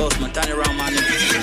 boss, man, turn around, man.